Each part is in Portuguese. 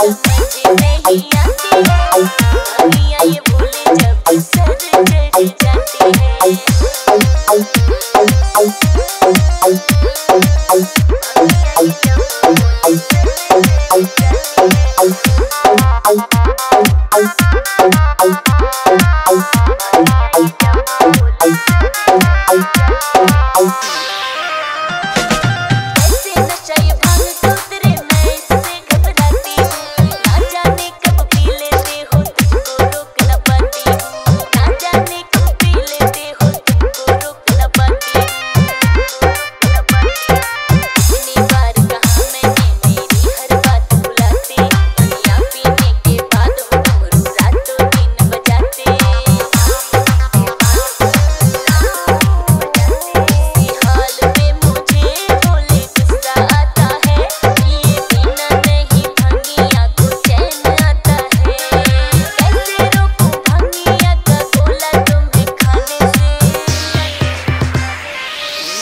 Bye.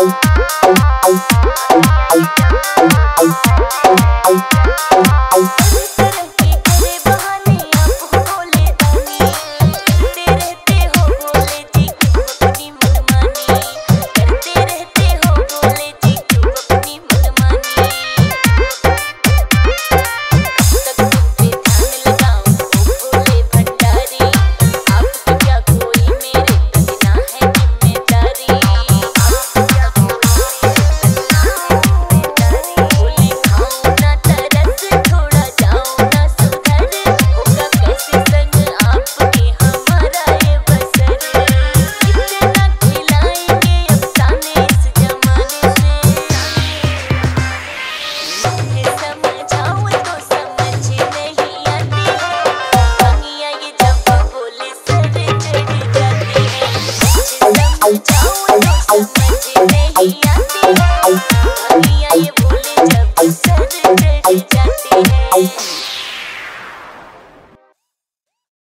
au, au, au.